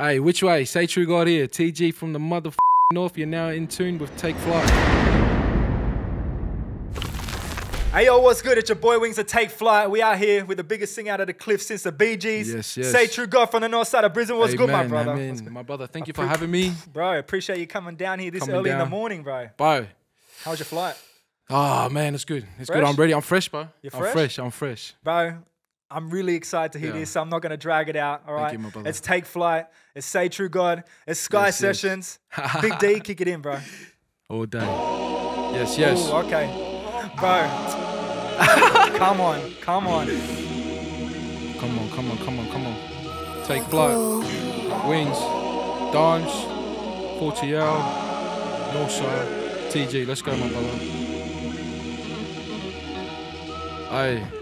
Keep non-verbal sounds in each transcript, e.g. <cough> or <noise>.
Hey, which way? Say True God here. TG from the mother north. You're now in tune with Take Flight. Hey yo, what's good? It's your boy Wings of Take Flight. We out here with the biggest thing out of the cliff since the Bee Gees. Yes, yes. Say True God from the north side of Brisbane. What's good, my brother? amen. Good? My brother, thank you for having me. Bro, appreciate you coming down here this Coming early in the morning, bro. Bro. How was your flight? Oh man, it's good. It's good. I'm ready. I'm fresh, bro. You're I'm fresh? fresh. I'm fresh. Bro, I'm really excited to hear Yeah. this. So I'm not going to drag it out, all right? you, my brother. It's Take Flight. It's Say True God. It's Sky Yes, yes. Sessions. <laughs> Big D, kick it in, bro. All day. Yes, yes. Ooh, okay. Bro. <laughs> come on. Come on. Come on, come on, come on, come on. Take flight. Wings. Dimes. 40L. Northside. TG. Let's go, my brother. Hey.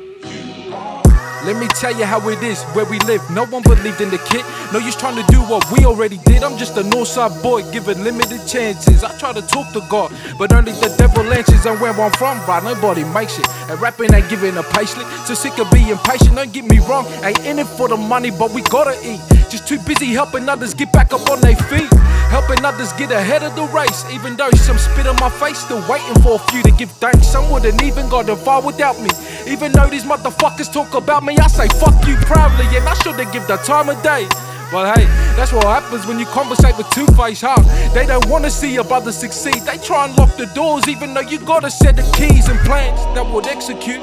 Let me tell you how it is where we live. No one believed in the kid. No use trying to do what we already did. I'm just a Northside boy given limited chances. I try to talk to God, but only the devil answers. And where I'm from, bro, nobody makes it. And rapping ain't giving a payslip. So sick of being patient. Don't get me wrong, ain't in it for the money, but we gotta eat. Just too busy helping others get back up on their feet. Helping others get ahead of the race. Even though some spit on my face, still waiting for a few to give thanks. Some wouldn't even go to far without me. Even though these motherfuckers talk about me, I say fuck you proudly, and I shouldn't give the time of day. But hey, that's what happens when you conversate with two face, huh? They don't wanna see your brother succeed. They try and lock the doors, even though you gotta set the keys and plans that would execute.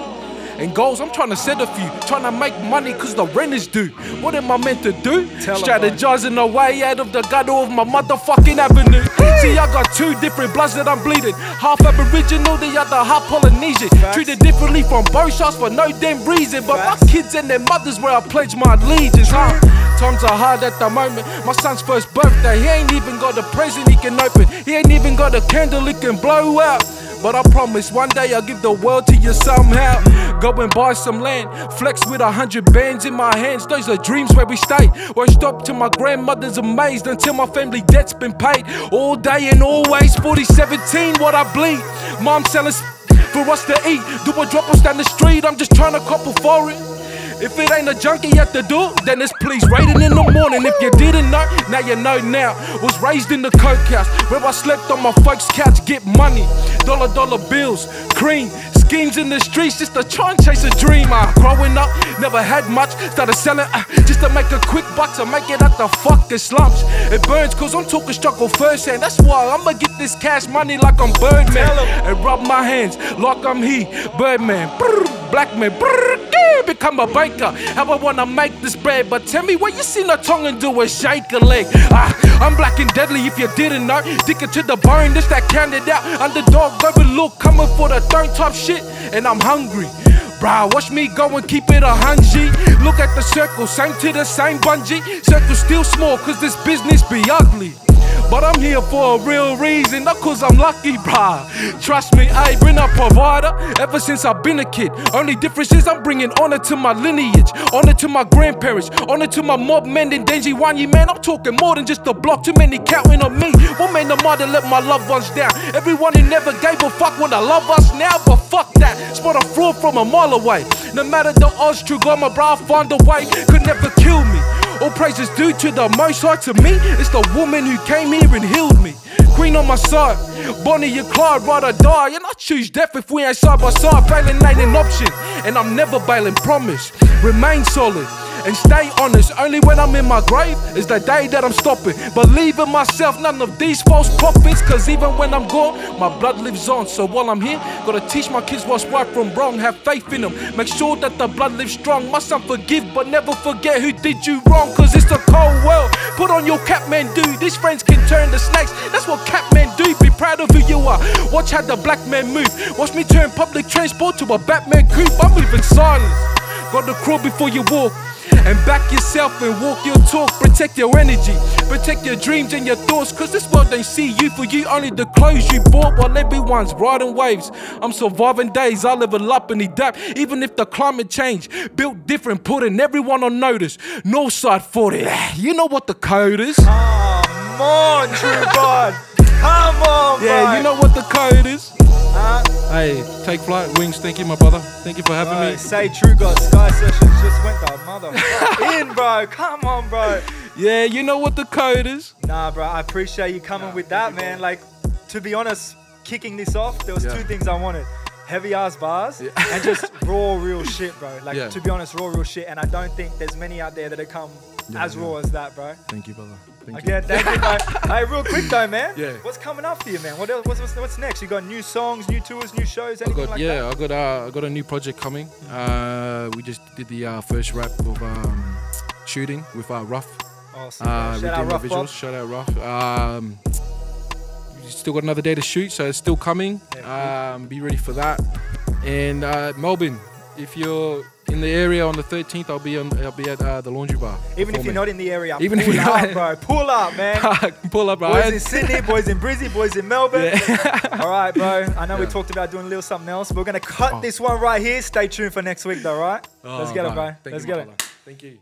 And goals, I'm trying to set a few. Trying to make money cause the rent is due. What am I meant to do? Tell Strategizing the way out of the gutter of my motherfucking avenue. See, I got two different bloods that I'm bleeding. Half Aboriginal, the other half Polynesian. Treated differently from both shots for no damn reason. But my kids and their mothers where I pledge my allegiance, huh? Times are hard at the moment. My son's first birthday, he ain't even got a present he can open. He ain't even got a candle he can blow out. But I promise one day I'll give the world to you somehow. Go and buy some land, flex with a hundred bands in my hands. Those are dreams where we stay. Won't stop till my grandmother's amazed until my family debt's been paid. All day and always 4017, what I bleed. Mom selling for us to eat. Do a drop us down the street, I'm just trying to couple for it. If it ain't a junkie at the door, then it's please waiting in the morning. If you didn't know, now you know now. Was raised in the coke house where I slept on my folks' couch, get money. Dollar dollar bills, cream, schemes in the streets just to try and chase a dream. Uh, growing up, never had much, started selling uh, just to make a quick buck to make it out the fucking slumps. It burns cause I'm talking struggle first hand. That's why I'ma get this cash money like I'm Birdman. And rub my hands like I'm he, Birdman. Brr, black man, brr, become a baker. How I wanna make this bread, but tell me where you seen a Tongan do a shake a leg. Ah, I'm black and deadly if you didn't know. It to the bone, this that counted out. Underdog overlook, coming for the throne top shit, and I'm hungry. Bruh, watch me go and keep it a hundred. Look at the circle, same to the same bungee. Circle still small, cause this business be ugly. But I'm here for a real reason, not cause I'm lucky, bruh. Trust me, I been a provider ever since I've been a kid. Only difference is I'm bringing honor to my lineage, honor to my grandparents, honor to my mob men and Denji Wanyi, man. I'm talking more than just a block, too many counting on me. What made the mother let my loved ones down? Everyone who never gave a fuck wanna love us now, but fuck that. Spot a fraud from a mile away. No matter the odds, true my bro, I find a way. Could never kill me. All is due to the most high to me. It's the woman who came here and healed me. Queen on my side, Bonnie and Clyde, ride or die. And I choose death if we ain't side by side. Failing ain't an option, and I'm never bailing. Promise, remain solid and stay honest. Only when I'm in my grave is the day that I'm stopping. Believe in myself, none of these false prophets. Cause even when I'm gone, my blood lives on. So while I'm here, gotta teach my kids what's right from wrong. Have faith in them, make sure that the blood lives strong. Son forgive, but never forget who did you wrong. Cause it's a cold world. Put on your cap, man, dude. These friends can turn to snakes. That's what cap men do. Be proud of who you are. Watch how the black man move. Watch me turn public transport to a Batman coupe. I'm moving silence. Got to crawl before you walk. And back yourself and walk your talk. Protect your energy. Protect your dreams and your thoughts. Cause this world ain't see you for you. Only the clothes you bought while everyone's riding waves. I'm surviving days. I level up and adapt. Even if the climate change. Built different, putting everyone on notice. Northside 40. You know what the code is. Come on, True God. Come on, bro. Yeah, you know what the code is. Huh? Hey, take flight, wings. Thank you, my brother. Thank you for having Bro, me. say True God Sky Sessions just went the mother <laughs> in, bro. Come on, bro. Yeah, you know what the code is. Nah, bro, I appreciate you coming with that, man. Like, to be honest, kicking this off, there was Yeah. two things I wanted. Heavy ass bars and just <laughs> raw real shit, bro. Like Yeah. to be honest, raw real shit. And I don't think there's many out there that have come Yeah, as yeah. raw as that, bro. Thank you, brother. Thank you. Again, thank you, bro. hey, real quick though, man. Yeah. What's coming up for you, man? What else, what's, what's what's next? You got new songs, new tours, new shows, I anything got like yeah, that? I got uh, I got a new project coming. Uh, we just did the uh, first rap of um, shooting with uh, Rough. So, Uh, shout out did Rough the Bob. visuals. Shout out Rough. Um, we still got another day to shoot, so it's still coming. Um, be ready for that. And uh, Melbourne, if you're in the area on the 13th, I'll be on. I'll be at uh, the Laundry Bar. Even if you're not in the area, Even if you're up, not- bro. Pull up, man. <laughs> pull up, Boys right? in Sydney, boys in Brizzy, boys in Melbourne. <laughs> all right, bro. I know we talked about doing a little something else. We're gonna cut Oh. this one right here. Stay tuned for next week, though. right? Oh, Let's get it, bro. Thank Let's you, get it. Thank you.